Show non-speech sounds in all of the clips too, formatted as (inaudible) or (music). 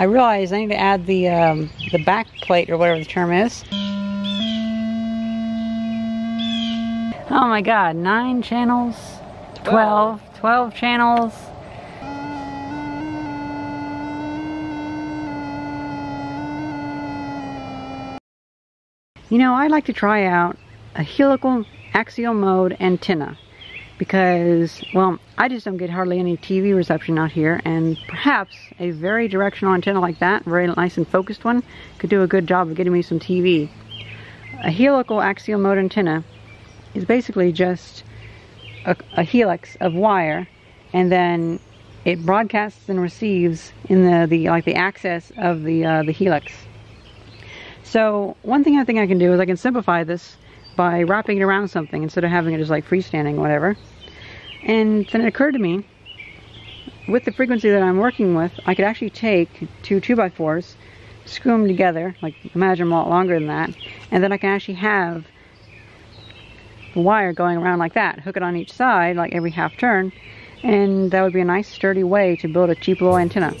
I realize I need to add the um, the back plate or whatever the term is. Oh my god, nine channels, 12, 12 channels. You know, I'd like to try out a helical axial mode antenna because, well, I just don't get hardly any TV reception out here, and perhaps a very directional antenna like that, very nice and focused one, could do a good job of getting me some TV. A helical axial mode antenna is basically just a, a helix of wire, and then it broadcasts and receives in the, the like the axis of the uh, the helix. So one thing I think I can do is I can simplify this by wrapping it around something instead of having it just like freestanding whatever. And then it occurred to me, with the frequency that I'm working with, I could actually take two 2x4s, screw them together, like imagine a lot longer than that, and then I can actually have the wire going around like that, hook it on each side, like every half turn, and that would be a nice sturdy way to build a cheap little antenna.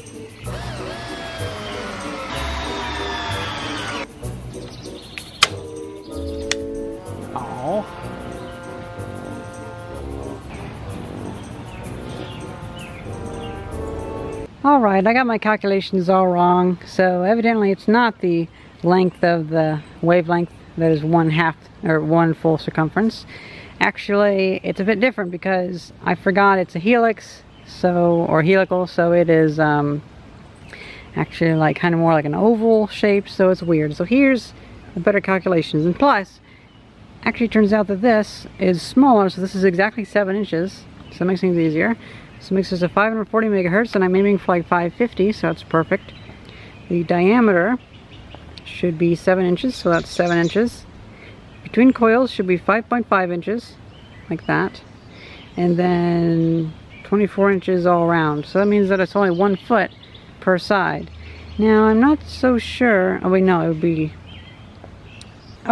Alright, I got my calculations all wrong. So evidently it's not the length of the wavelength that is one half or one full circumference. Actually, it's a bit different because I forgot it's a helix, so or helical, so it is um, actually like kind of more like an oval shape, so it's weird. So here's the better calculations. And plus, actually turns out that this is smaller, so this is exactly seven inches, so that makes things easier. So it makes this a 540 megahertz and I'm aiming for like 550 so that's perfect. The diameter should be 7 inches so that's 7 inches. Between coils should be 5.5 inches like that and then 24 inches all around so that means that it's only one foot per side. Now I'm not so sure, oh wait no it would be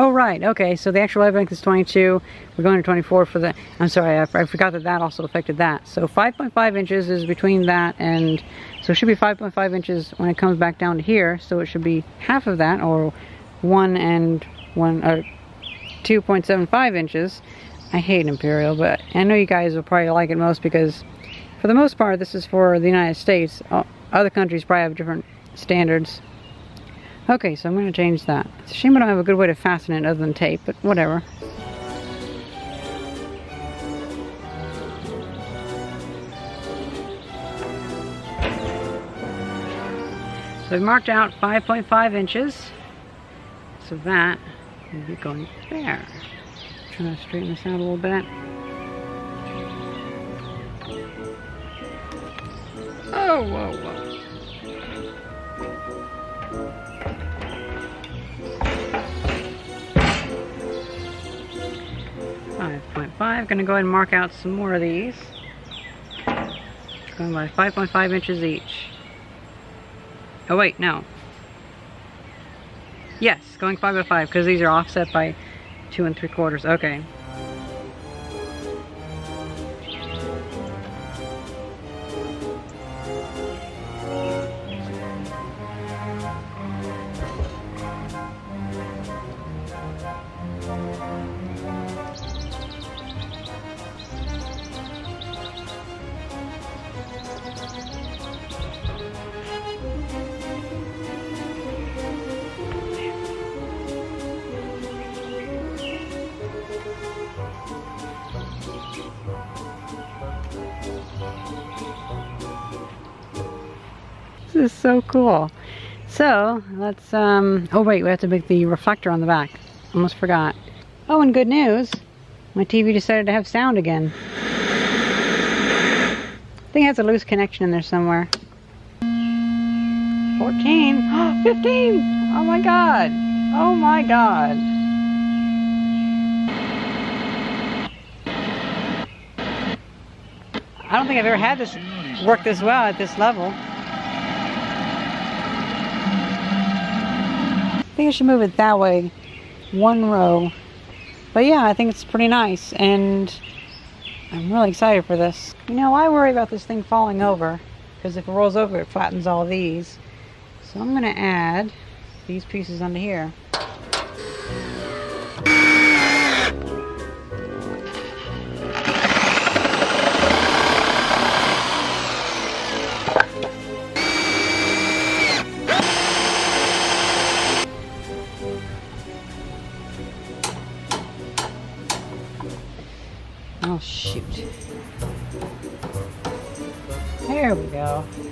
Oh, right. Okay, so the actual length is 22. We're going to 24 for the... I'm sorry, I, I forgot that that also affected that. So 5.5 inches is between that and... So it should be 5.5 inches when it comes back down to here. So it should be half of that, or 1 and 1... Uh, or 2.75 inches. I hate Imperial, but I know you guys will probably like it most because... For the most part, this is for the United States. Other countries probably have different standards. Okay, so I'm going to change that. It's a shame I don't have a good way to fasten it other than tape, but whatever. So I've marked out 5.5 inches. So that will be going there. Trying to straighten this out a little bit. Oh, whoa, whoa. 5.5. Gonna go ahead and mark out some more of these. Going by 5.5 inches each. Oh wait, no. Yes, going 5 by 5 because these are offset by 2 and 3 quarters. Okay. Is so cool. So, let's, um, oh wait, we have to make the reflector on the back. Almost forgot. Oh, and good news. My TV decided to have sound again. I think it has a loose connection in there somewhere. 14. (gasps) 15! Oh my god! Oh my god! I don't think I've ever had this work this well at this level. Think I should move it that way. One row. But yeah, I think it's pretty nice and I'm really excited for this. You know, I worry about this thing falling over because if it rolls over, it flattens all these. So I'm going to add these pieces under here. There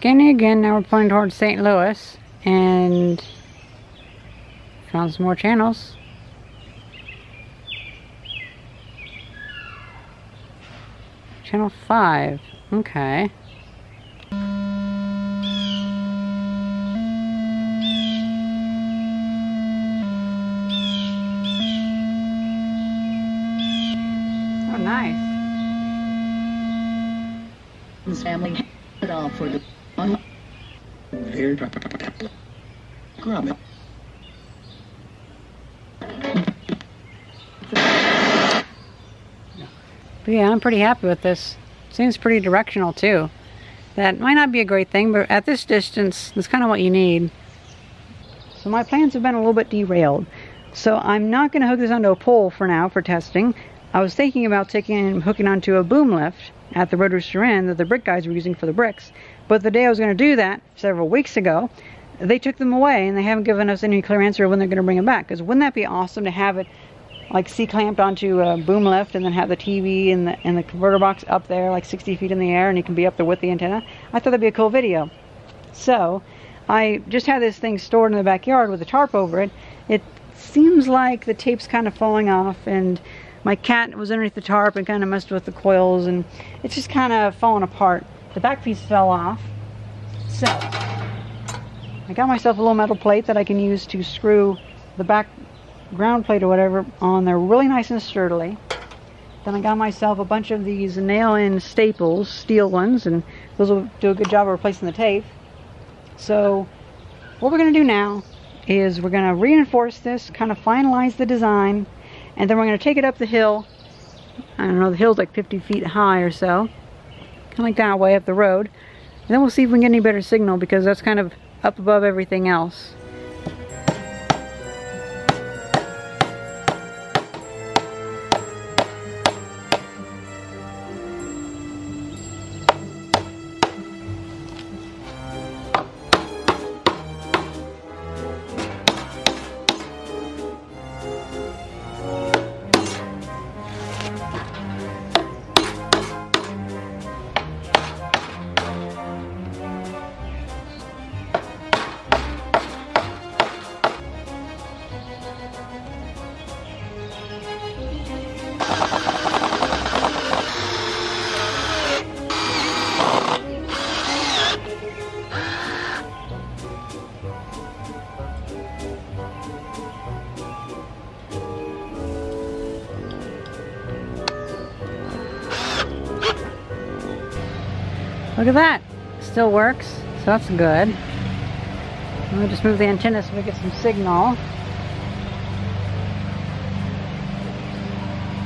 Scanning again, now we're pointing towards St. Louis and found some more channels. Channel 5, okay. Very grub. But yeah, I'm pretty happy with this. Seems pretty directional too. That might not be a great thing, but at this distance, that's kind of what you need. So my plans have been a little bit derailed. So I'm not going to hook this onto a pole for now for testing. I was thinking about taking and hooking onto a boom lift at the Red Rooster that the brick guys were using for the bricks. But the day I was going to do that, several weeks ago, they took them away and they haven't given us any clear answer when they're going to bring them back. Because wouldn't that be awesome to have it like C-clamped onto a boom lift and then have the TV and the, and the converter box up there like 60 feet in the air and you can be up there with the antenna? I thought that'd be a cool video. So I just had this thing stored in the backyard with a tarp over it. It seems like the tape's kind of falling off and my cat was underneath the tarp and kind of messed with the coils and it's just kind of falling apart. The back piece fell off. So I got myself a little metal plate that I can use to screw the back ground plate or whatever on there really nice and sturdily. Then I got myself a bunch of these nail-in staples, steel ones, and those will do a good job of replacing the tape. So what we're going to do now is we're going to reinforce this, kind of finalize the design, and then we're going to take it up the hill. I don't know, the hill's like 50 feet high or so. Of like that way up the road. And then we'll see if we can get any better signal because that's kind of up above everything else. At that. Still works. So that's good. Let me just move the antenna so we get some signal.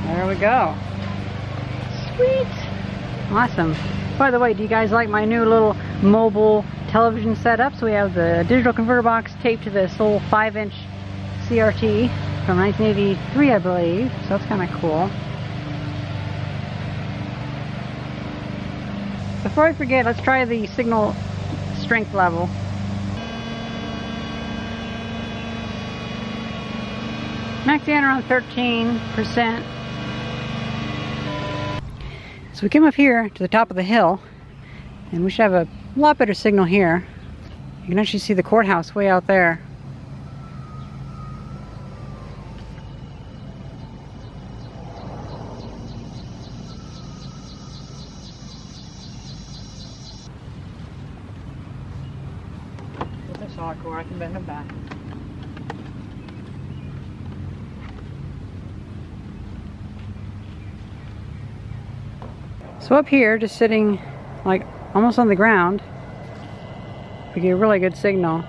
There we go. Sweet. Awesome. By the way, do you guys like my new little mobile television setup? So we have the digital converter box taped to this little 5-inch CRT from 1983, I believe. So that's kind of cool. Before I forget, let's try the signal strength level. Maxed out around 13%. So we came up here to the top of the hill and we should have a lot better signal here. You can actually see the courthouse way out there. This is hardcore, I can bend them back. So up here, just sitting like almost on the ground, we get a really good signal.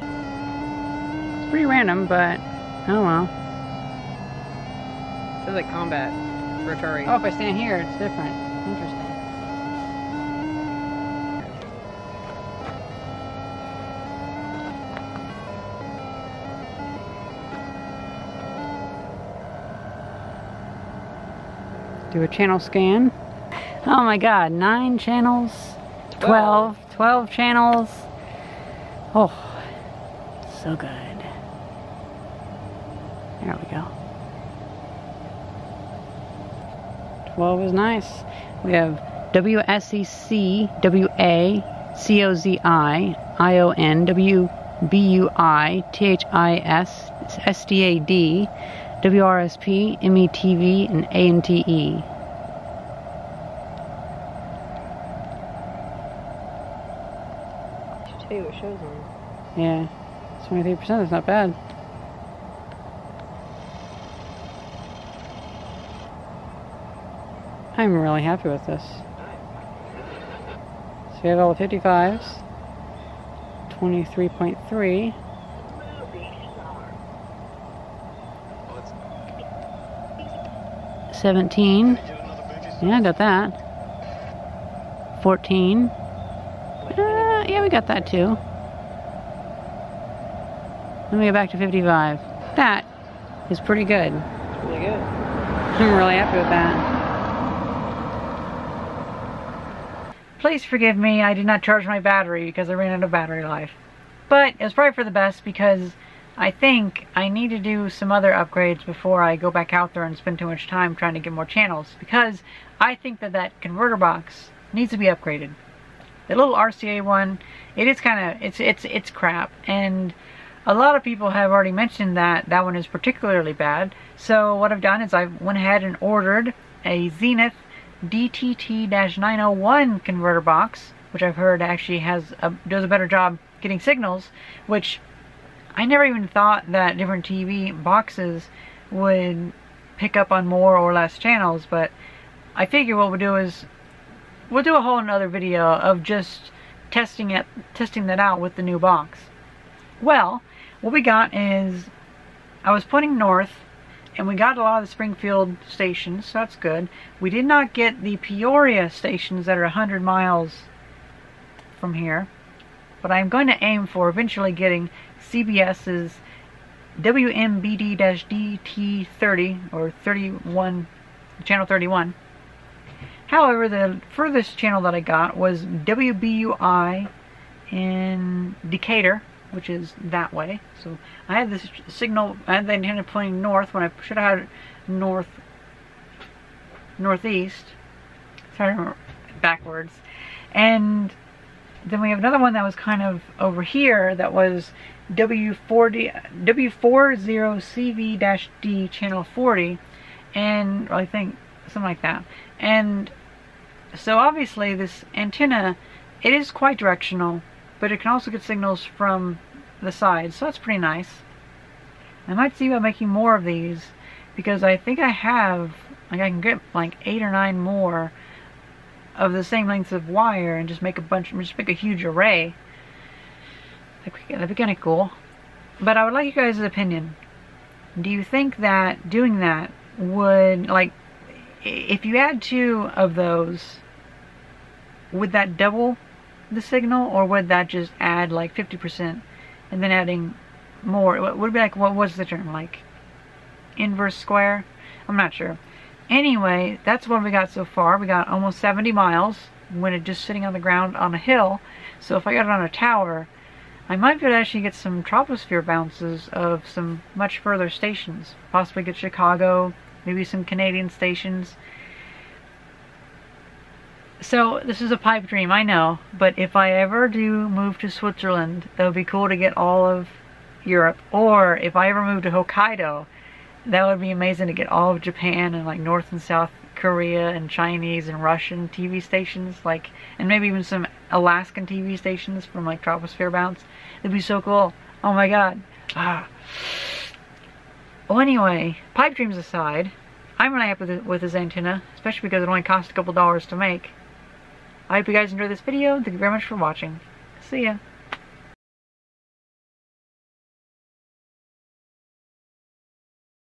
It's pretty random, but I don't well. Sounds like combat rotary. Oh, if I stand here, it's different. Do a channel scan. Oh my god, nine channels, 12, 12 channels. Oh, so good. There we go. 12 is nice. We have WSEC, WA, COZI, ION, WBUI, THIS, SDAD, WRSP, METV, and ANTE. Should tell you what shows on. Yeah, 23%, that's not bad. I'm really happy with this. So we have all the 55s, 23.3, Seventeen. Yeah, I got that. Fourteen. Uh, yeah, we got that too. Let me go back to 55. That is pretty good. It's really good. I'm really happy with that. Please forgive me, I did not charge my battery because I ran out of battery life. But it was probably for the best because I think I need to do some other upgrades before I go back out there and spend too much time trying to get more channels because I think that that converter box needs to be upgraded. The little RCA one, it is kind of, it's, it's, it's crap and a lot of people have already mentioned that that one is particularly bad. So what I've done is I went ahead and ordered a Zenith DTT-901 converter box, which I've heard actually has a, does a better job getting signals, which I never even thought that different TV boxes would pick up on more or less channels, but I figure what we'll do is we'll do a whole another video of just testing it, testing that out with the new box. Well, what we got is I was pointing north and we got a lot of the Springfield stations, so that's good. We did not get the Peoria stations that are 100 miles from here, but I'm going to aim for eventually getting CBS's WMBD-DT30 or 31, channel 31. However, the furthest channel that I got was WBUI in Decatur, which is that way. So I had this signal, I had the antenna pointing north when I should have had north, northeast. Sorry, backwards. And then we have another one that was kind of over here that was W40, W40CV-D channel 40 and I think something like that. And so obviously this antenna, it is quite directional, but it can also get signals from the sides, so that's pretty nice. I might see about making more of these because I think I have, like I can get like eight or nine more of the same lengths of wire and just make a bunch, just make a huge array. Be kind of cool. But I would like you guys' opinion. Do you think that doing that would, like, if you add two of those, would that double the signal or would that just add like 50% and then adding more? It would be like, what was the term? Like inverse square? I'm not sure. Anyway, that's what we got so far. We got almost 70 miles when it just sitting on the ground on a hill. So if I got it on a tower, I might be able to actually get some troposphere bounces of some much further stations. Possibly get Chicago, maybe some Canadian stations. So this is a pipe dream, I know, but if I ever do move to Switzerland, that would be cool to get all of Europe. Or if I ever move to Hokkaido, that would be amazing to get all of Japan and like North and South Korea and Chinese and Russian TV stations, like, and maybe even some Alaskan TV stations from like Troposphere Bounce. It'd be so cool. Oh my god. Ah. Well, anyway, pipe dreams aside, I'm really happy with, with this antenna, especially because it only cost a couple dollars to make. I hope you guys enjoyed this video. Thank you very much for watching. See ya.